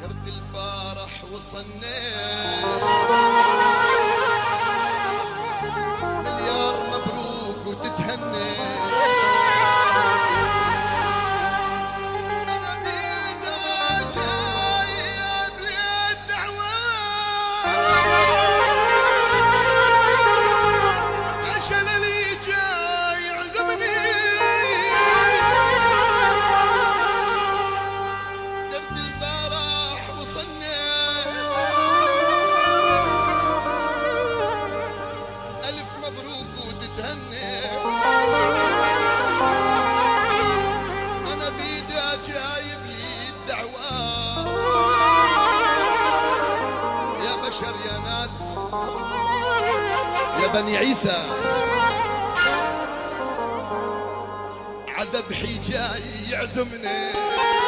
كرت الفرح وصنيت بني عيسى. عذب حجاي يعزمني.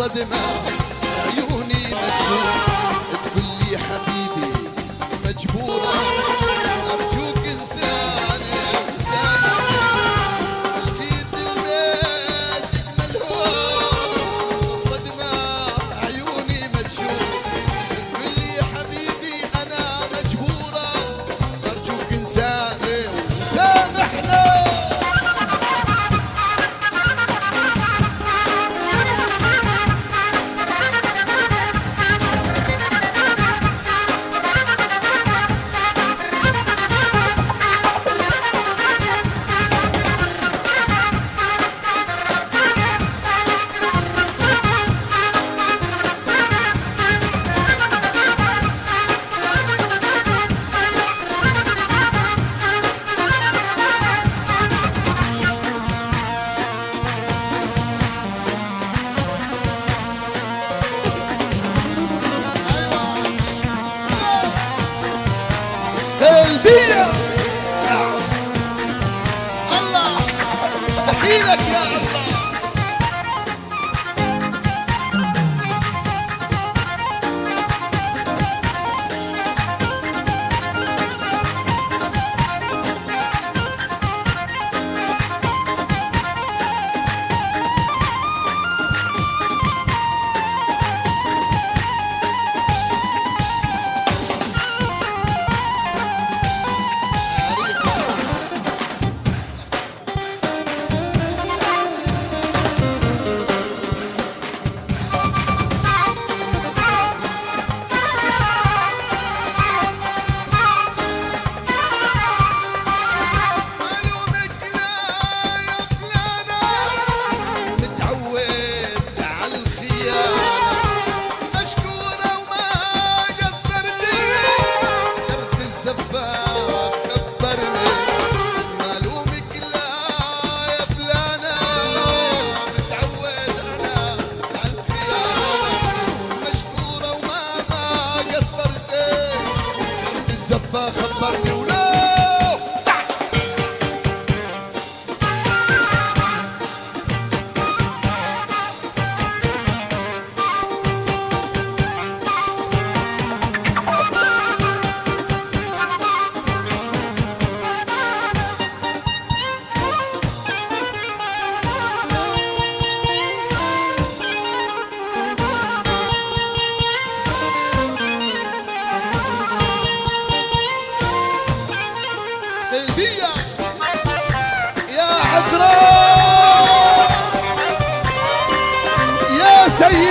taça de mel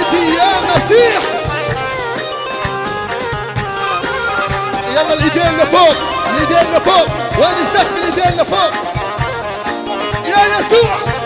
حياتي يا مسيح. يلا الإيدين لفوق الإيدين لفوق وين السقف الإيدين لفوق. يا يسوع.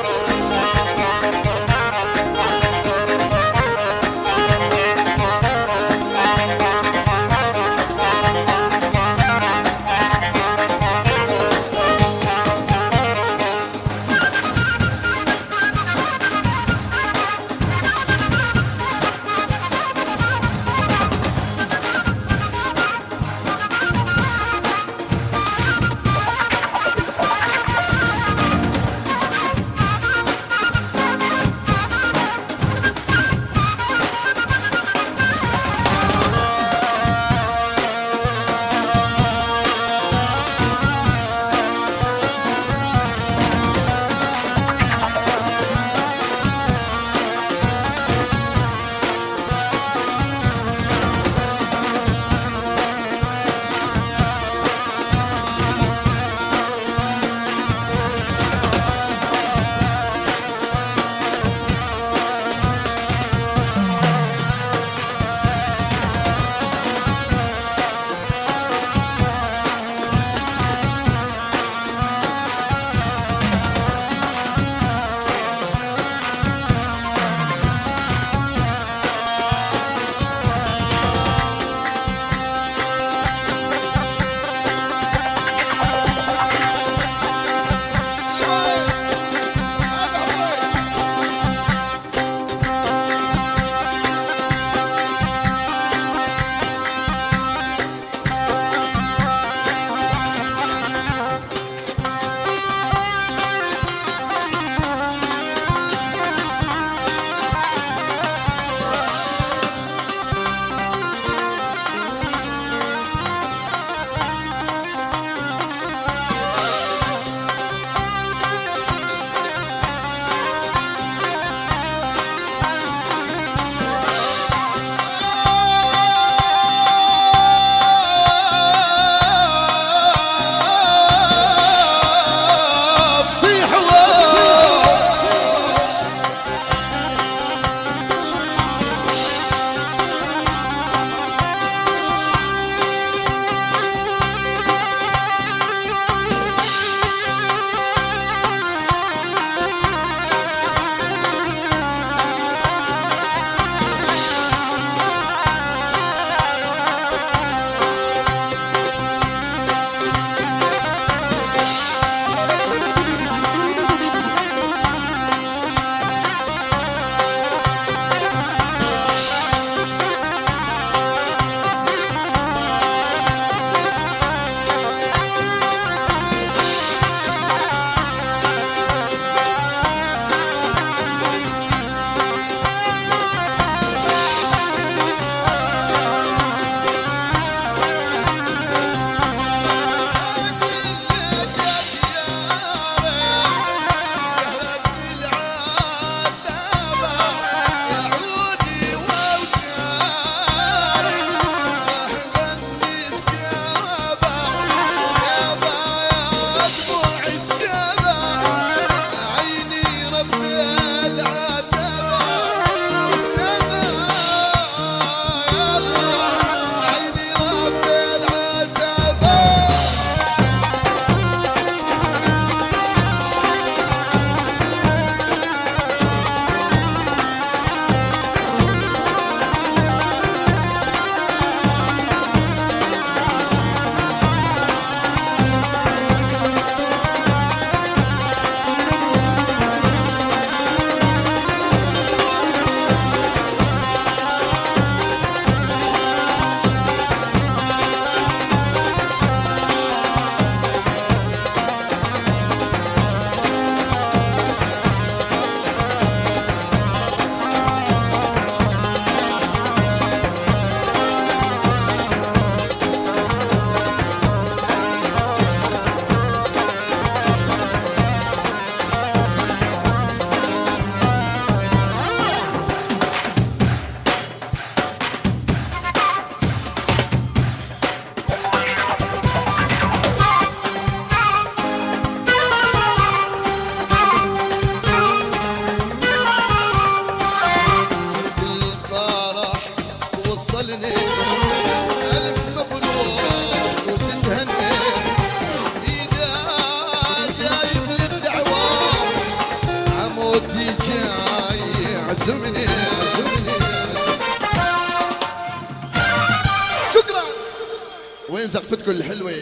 زقفتكم الحلوه